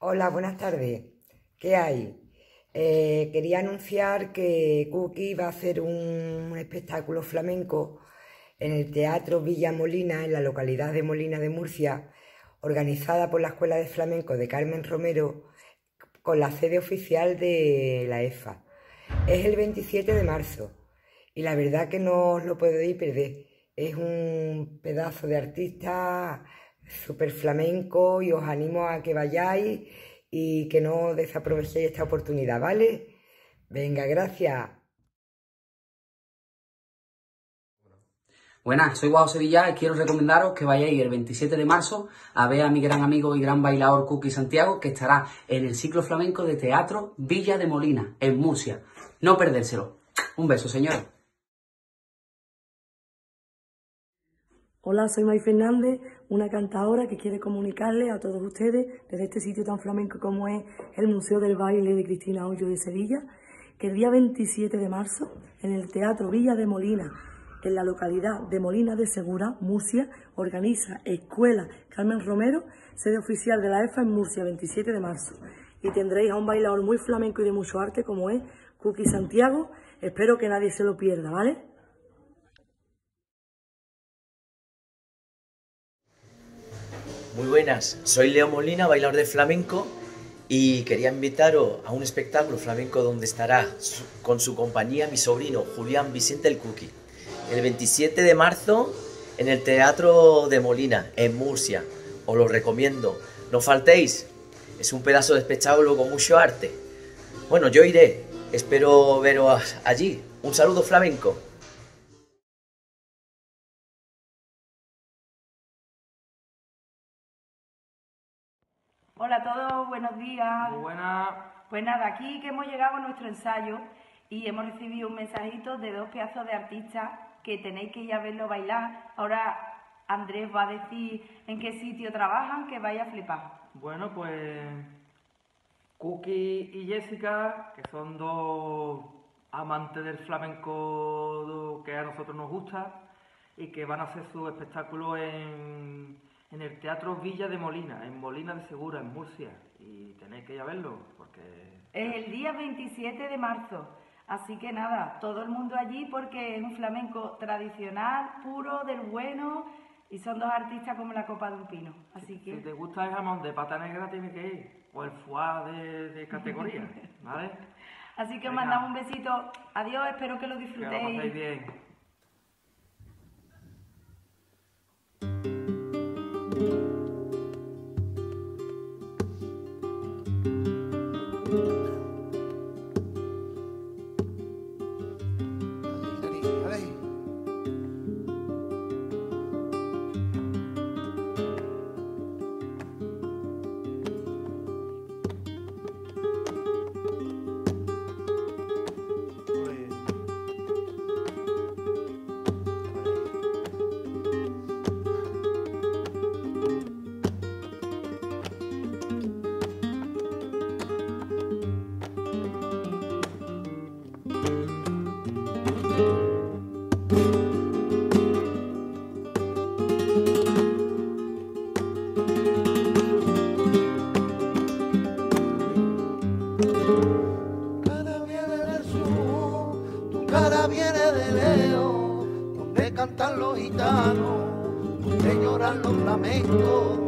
Hola, buenas tardes. ¿Qué hay? Eh, quería anunciar que Cookie va a hacer un espectáculo flamenco en el Teatro Villa Molina, en la localidad de Molina de Murcia, organizada por la Escuela de Flamenco de Carmen Romero, con la sede oficial de la EFA. Es el 27 de marzo y la verdad que no os lo puedo ir perder. Es un pedazo de artista súper flamenco y os animo a que vayáis y que no desaprovechéis esta oportunidad, ¿vale? Venga, gracias. Buenas, soy Guajo Sevilla y quiero recomendaros que vayáis el 27 de marzo a ver a mi gran amigo y gran bailador Cookie Santiago, que estará en el ciclo flamenco de teatro Villa de Molina, en Murcia. No perdérselo. Un beso, señores. Hola, soy May Fernández, una cantadora que quiere comunicarle a todos ustedes desde este sitio tan flamenco como es el Museo del Baile de Cristina Hoyo de Sevilla, que el día 27 de marzo en el Teatro Villa de Molina en la localidad de Molina de Segura, Murcia, organiza Escuela Carmen Romero, sede oficial de la EFA en Murcia, 27 de marzo. Y tendréis a un bailador muy flamenco y de mucho arte como es Cookie Santiago. Espero que nadie se lo pierda, ¿vale? Soy Leo Molina, bailador de flamenco y quería invitaros a un espectáculo flamenco donde estará con su compañía mi sobrino Julián Vicente el Cookie el 27 de marzo en el Teatro de Molina, en Murcia. Os lo recomiendo. No faltéis. Es un pedazo de espectáculo con mucho arte. Bueno, yo iré. Espero veros allí. Un saludo flamenco. Hola a todos, buenos días. Muy buenas. Pues nada, aquí que hemos llegado a nuestro ensayo y hemos recibido un mensajito de dos pedazos de artistas que tenéis que ir a verlo bailar. Ahora Andrés va a decir en qué sitio trabajan, que vaya a flipar. Bueno, pues Cookie y Jessica, que son dos amantes del flamenco que a nosotros nos gusta y que van a hacer su espectáculo en, en el Teatro Villa de Molina, en Molina de Segura, en Murcia. Y tenéis que ir a verlo porque... Es el día 27 de marzo. Así que nada, todo el mundo allí porque es un flamenco tradicional, puro, del bueno, y son dos artistas como la copa de un pino. Así que... Si te gusta el jamón de pata negra, tienes que ir, o el foie de, categoría, ¿vale? Así que os mandamos un besito. Adiós, espero que lo disfrutéis. Que lo paséis bien. Flamenco.